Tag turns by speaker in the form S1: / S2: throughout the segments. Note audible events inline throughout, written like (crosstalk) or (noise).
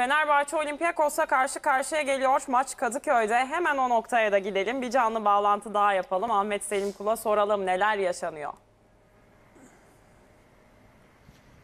S1: Fenerbahçe Olympiakos'a karşı karşıya geliyor. Maç Kadıköy'de. Hemen o noktaya da gidelim. Bir canlı bağlantı daha yapalım. Ahmet Selim Kul'a soralım neler yaşanıyor.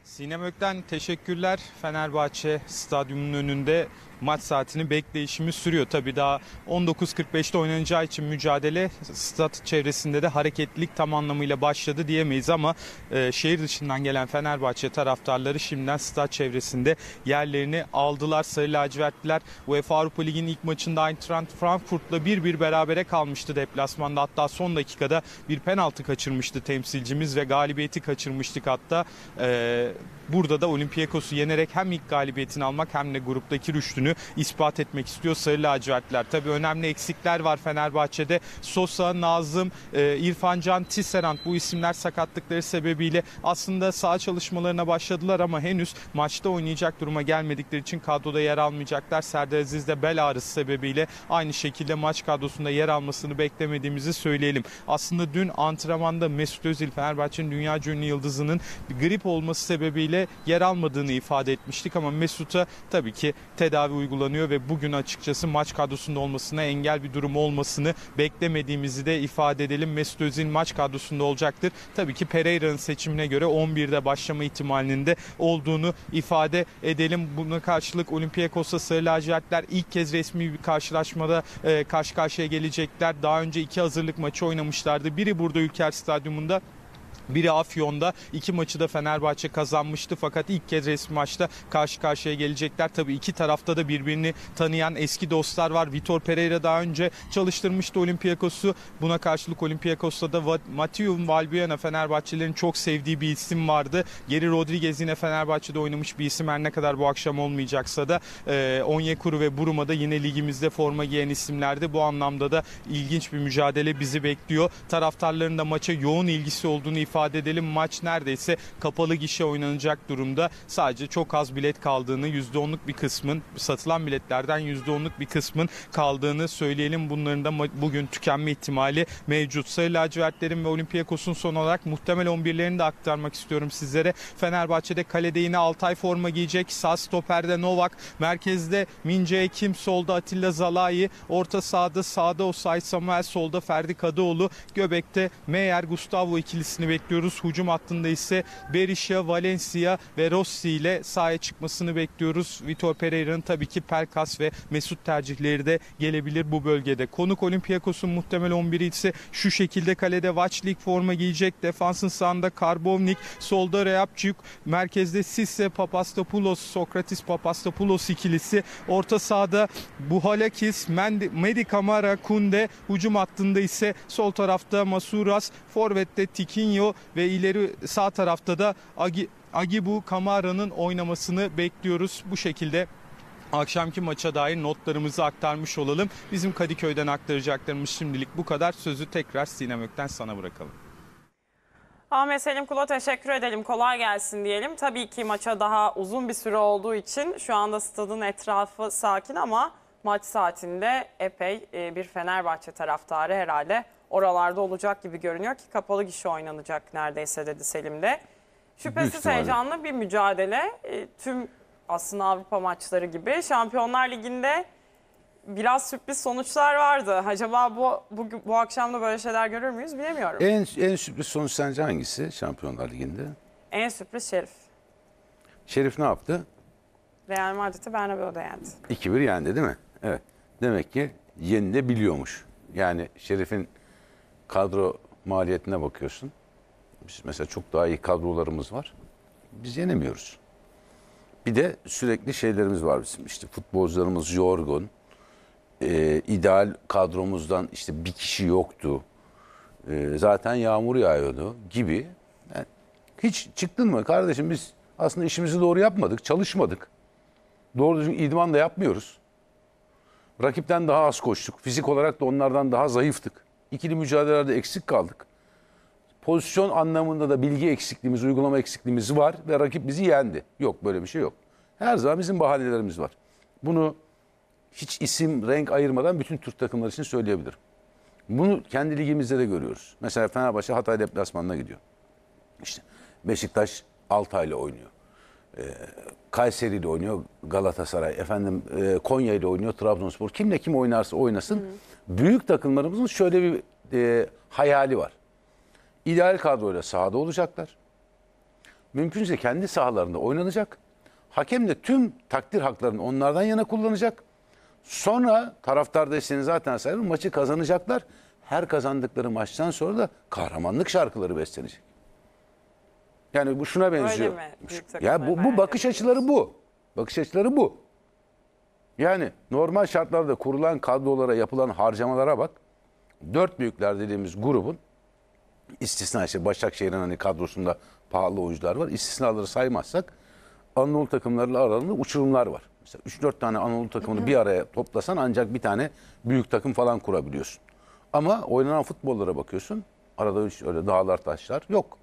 S2: Sinem Ökten teşekkürler. Fenerbahçe stadyumunun önünde maç saatini bekleyişimiz sürüyor. Tabii daha 19.45'te oynanacağı için mücadele stat çevresinde de hareketlilik tam anlamıyla başladı diyemeyiz ama e, şehir dışından gelen Fenerbahçe taraftarları şimdiden stat çevresinde yerlerini aldılar. Sarı lacivertliler UEFA Avrupa Ligi'nin ilk maçında Eintracht Frankfurt'la 1-1 berabere kalmıştı deplasmanda. Hatta son dakikada bir penaltı kaçırmıştı temsilcimiz ve galibiyeti kaçırmıştık hatta. E, Burada da Olympiakos'u yenerek hem ilk galibiyetini almak hem de gruptaki rüştünü ispat etmek istiyor Sarı lacivertler. Tabii önemli eksikler var Fenerbahçe'de. Sosa, Nazım, e, İrfan Can, Tisserand bu isimler sakatlıkları sebebiyle aslında sağ çalışmalarına başladılar ama henüz maçta oynayacak duruma gelmedikleri için kadroda yer almayacaklar. Serdar Aziz de bel ağrısı sebebiyle aynı şekilde maç kadrosunda yer almasını beklemediğimizi söyleyelim. Aslında dün antrenmanda Mesut Özil Fenerbahçe'nin dünya ünlü yıldızının grip olması sebebiyle yer almadığını ifade etmiştik ama Mesut'a tabii ki tedavi uygulanıyor ve bugün açıkçası maç kadrosunda olmasına engel bir durum olmasını beklemediğimizi de ifade edelim. Mesut Özil maç kadrosunda olacaktır. Tabii ki Pereira'nın seçimine göre 11'de başlama ihtimalinin de olduğunu ifade edelim. Buna karşılık Olympiakos'ta Sarı Lacivertler ilk kez resmi bir karşılaşmada e, karşı karşıya gelecekler. Daha önce iki hazırlık maçı oynamışlardı. Biri burada Ülker Stadyumunda biri Afyon'da iki maçı da Fenerbahçe kazanmıştı fakat ilk kez resmi maçta karşı karşıya gelecekler. Tabii iki tarafta da birbirini tanıyan eski dostlar var. Vitor Pereira daha önce çalıştırmıştı Olympiakos'u. Buna karşılık Olympiakos'ta da Matteo Valbuena Fenerbahçelerin çok sevdiği bir isim vardı. Geri Rodriguez yine Fenerbahçe'de oynamış bir isim her ne kadar bu akşam olmayacaksa da e, Onyekuru ve Buruma da yine ligimizde forma giyen isimlerdi. Bu anlamda da ilginç bir mücadele bizi bekliyor. Taraftarların da maça yoğun ilgisi olduğunu ifade edelim. Maç neredeyse kapalı gişe oynanacak durumda. Sadece çok az bilet kaldığını, %10'luk bir kısmın satılan biletlerden %10'luk bir kısmın kaldığını söyleyelim. Bunların da bugün tükenme ihtimali mevcut. Sarı lacivertlerin ve Olympiakos'un son olarak muhtemel 11'lerini de aktarmak istiyorum sizlere. Fenerbahçe'de kalede yine Altay forma giyecek. Sağ stoperde Novak. Merkezde Mince Ekim. Solda Atilla Zalai. Orta sahada sağda Osay Samuel. Solda Ferdi Kadıoğlu. Göbekte Meyer Gustavo ikilisini bekliyoruz. Hücum hattında ise Berisha, Valencia ve Rossi ile sahaya çıkmasını bekliyoruz. Vitor Pereira'nın tabii ki Pelkas ve Mesut tercihleri de gelebilir bu bölgede. Konuk Olympiakos'un muhtemel 11'i ise şu şekilde kalede Vaçlik forma giyecek. Defansın sağında Karbovnik, solda Reapçuk, merkezde Sisse, Papastopoulos, Sokratis Papastopoulos ikilisi. Orta sahada Buhalakis, Mendi- Medi Kamara, Kunde. Hücum hattında ise sol tarafta Masuras, Forvet'te Tikinho ve ileri sağ tarafta da Agi, Agibu Kamara'nın oynamasını bekliyoruz. Bu şekilde akşamki maça dair notlarımızı aktarmış olalım. Bizim Kadıköy'den aktaracaklarımız şimdilik bu kadar. Sözü tekrar Sinem Ökten sana bırakalım.
S1: Ahmet Selim Kul'a teşekkür edelim. Kolay gelsin diyelim. Tabii ki maça daha uzun bir süre olduğu için şu anda stadın etrafı sakin ama maç saatinde epey e, bir Fenerbahçe taraftarı herhalde oralarda olacak gibi görünüyor ki kapalı gişe oynanacak neredeyse dedi Selim de. Şüphesiz
S3: ihtimalle.
S1: heyecanlı bir mücadele. E, Tüm aslında Avrupa maçları gibi. Şampiyonlar Ligi'nde biraz sürpriz sonuçlar vardı. Acaba bu, bu, bu akşam da böyle şeyler görür müyüz bilemiyorum.
S3: En, en sürpriz sonuç sence hangisi Şampiyonlar Ligi'nde?
S1: En sürpriz Şerif.
S3: Şerif ne yaptı?
S1: Real Madrid'i Bernabeu'da yendi.
S3: 2-1 yendi değil mi? Evet. Demek ki yenilebiliyormuş. Yani Şerif'in kadro maliyetine bakıyorsun. Biz mesela çok daha iyi kadrolarımız var. Biz yenemiyoruz. Bir de sürekli şeylerimiz var bizim. İşte futbolcularımız yorgun. Ee, ideal kadromuzdan işte bir kişi yoktu. Ee, zaten yağmur yağıyordu gibi. Yani hiç çıktın mı kardeşim biz aslında işimizi doğru yapmadık, çalışmadık. Doğru düzgün idman da yapmıyoruz. Rakipten daha az koştuk. Fizik olarak da onlardan daha zayıftık. İkili mücadelelerde eksik kaldık. Pozisyon anlamında da bilgi eksikliğimiz, uygulama eksikliğimiz var ve rakip bizi yendi. Yok böyle bir şey yok. Her zaman bizim bahanelerimiz var. Bunu hiç isim, renk ayırmadan bütün Türk takımları için söyleyebilirim. Bunu kendi ligimizde de görüyoruz. Mesela Fenerbahçe Hatay deplasmanına gidiyor. İşte Beşiktaş Altay'la oynuyor. Kayseri ile oynuyor Galatasaray, efendim e, Konya ile oynuyor Trabzonspor. Kimle kim oynarsa oynasın. Büyük takımlarımızın şöyle bir e, hayali var. İdeal kadroyla sahada olacaklar. Mümkünse kendi sahalarında oynanacak. Hakem de tüm takdir haklarını onlardan yana kullanacak. Sonra taraftar desteğini zaten sayılır maçı kazanacaklar. Her kazandıkları maçtan sonra da kahramanlık şarkıları beslenecek. Yani bu şuna benziyor.
S1: mi? Büyük
S3: Ya bu, bu bakış açıları bu. Bakış açıları bu. Yani normal şartlarda kurulan kadrolara yapılan harcamalara bak. Dört büyükler dediğimiz grubun istisna işte Başakşehir'in hani kadrosunda pahalı oyuncular var. İstisnaları saymazsak Anadolu takımlarıyla aralarında uçurumlar var. Mesela 3-4 tane Anadolu takımını bir araya toplasan ancak bir tane büyük takım falan kurabiliyorsun. Ama oynanan futbollara bakıyorsun. Arada hiç öyle dağlar taşlar yok.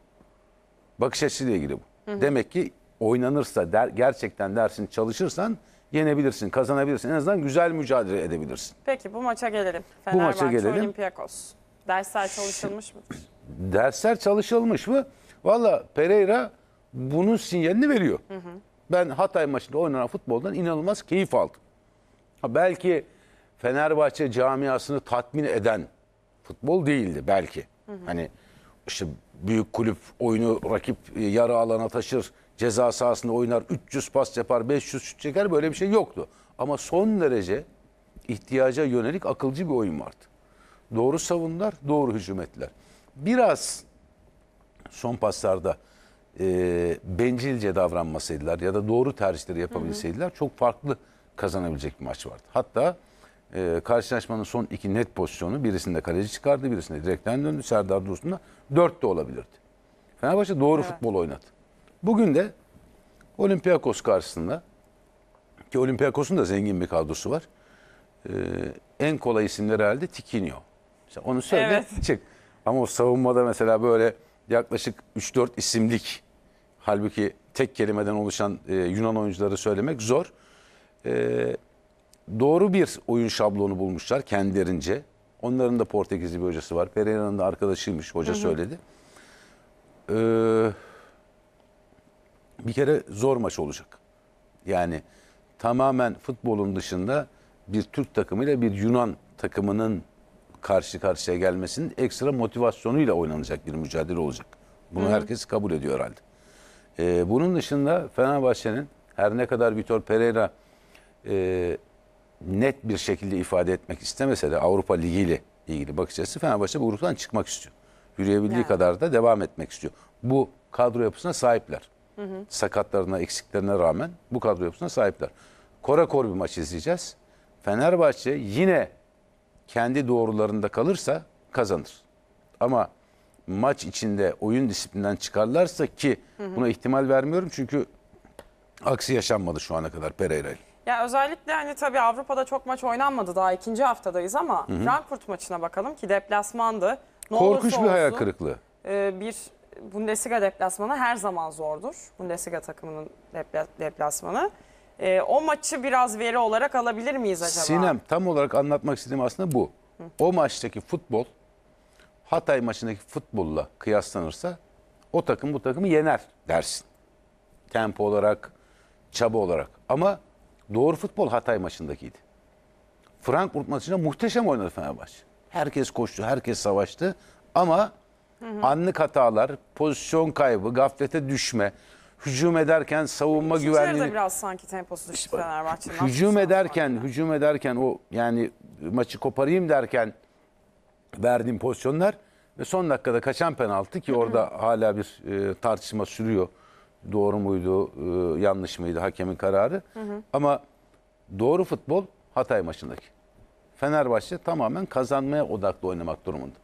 S3: Bakış açısıyla ilgili bu. Demek ki oynanırsa der, gerçekten dersin çalışırsan yenebilirsin, kazanabilirsin. En azından güzel mücadele edebilirsin.
S1: Peki bu maça gelelim.
S3: Bu maça
S1: Fenerbahçe
S3: gelelim.
S1: Olympiakos. Dersler çalışılmış mıdır? (clears throat)
S3: Dersler çalışılmış mı? Valla Pereira bunun sinyalini veriyor. Ben Hatay maçında oynanan futboldan inanılmaz keyif aldım. Ha, belki Fenerbahçe camiasını tatmin eden futbol değildi belki. Hani işte büyük kulüp oyunu rakip e, yarı alana taşır, ceza sahasında oynar, 300 pas yapar, 500 şut çeker böyle bir şey yoktu. Ama son derece ihtiyaca yönelik akılcı bir oyun vardı. Doğru savundular, doğru hücum ettiler. Biraz son paslarda e, bencilce davranmasaydılar ya da doğru tercihleri yapabilseydiler çok farklı kazanabilecek bir maç vardı. Hatta e, karşılaşmanın son iki net pozisyonu birisinde kaleci çıkardı, birisinde direkten döndü. Serdar Dursun'da dört de olabilirdi. Fenerbahçe doğru futbol oynadı. Bugün de Olympiakos karşısında ki Olympiakos'un da zengin bir kadrosu var. Ee, en kolay isimler herhalde Tikinho. Onu söyle
S1: Evet.
S3: çık. Ama o savunmada mesela böyle yaklaşık 3-4 isimlik halbuki tek kelimeden oluşan e, Yunan oyuncuları söylemek zor. Ee, doğru bir oyun şablonu bulmuşlar kendilerince. Onların da Portekizli bir hocası var. Pereira'nın da arkadaşıymış. Hoca söyledi. Ee, bir kere zor maç olacak. Yani tamamen futbolun dışında bir Türk takımıyla bir Yunan takımının karşı karşıya gelmesinin ekstra motivasyonuyla oynanacak bir mücadele olacak. Bunu herkes kabul ediyor herhalde. Ee, bunun dışında Fenerbahçe'nin her ne kadar Vitor Pereira e, net bir şekilde ifade etmek istemese de Avrupa Ligi ile ilgili bakış açısı Fenerbahçe bu gruptan çıkmak istiyor. Yürüyebildiği
S1: Yani.
S3: kadar da devam etmek istiyor. Bu kadro yapısına sahipler. Sakatlarına, eksiklerine rağmen bu kadro yapısına sahipler. Kora kor bir maç izleyeceğiz. Fenerbahçe yine kendi doğrularında kalırsa kazanır. Ama maç içinde oyun disiplinden çıkarlarsa ki buna ihtimal vermiyorum çünkü aksi yaşanmadı şu ana kadar Pereira ile.
S1: Ya özellikle hani tabii Avrupa'da çok maç oynanmadı daha ikinci haftadayız ama Frankfurt maçına bakalım ki deplasmandı. Ne
S3: Korkunç bir hayal kırıklığı.
S1: e, bir Bundesliga deplasmanı her zaman zordur. Bundesliga takımının depla- deplasmanı. E, o maçı biraz veri olarak alabilir miyiz acaba?
S3: Sinem tam olarak anlatmak istediğim aslında bu. O maçtaki futbol Hatay maçındaki futbolla kıyaslanırsa o takım bu takımı yener dersin. Tempo olarak, çaba olarak. Ama doğru futbol Hatay maçındakiydi. Frankfurt maçında muhteşem oynadı Fenerbahçe. Herkes koştu, herkes savaştı ama anlık hatalar, pozisyon kaybı, gaflete düşme, hücum ederken savunma
S1: İkinci yarıda
S3: güvenliğini
S1: biraz sanki temposu düştü Fenerbahçe'nin.
S3: hücum ederken,
S1: aslında.
S3: hücum ederken o yani maçı koparayım derken verdiğim pozisyonlar ve son dakikada kaçan penaltı ki orada hala bir e, tartışma sürüyor. Doğru muydu, e, yanlış mıydı hakemin kararı? Ama doğru futbol Hatay maçındaki. Fenerbahçe tamamen kazanmaya odaklı oynamak durumunda.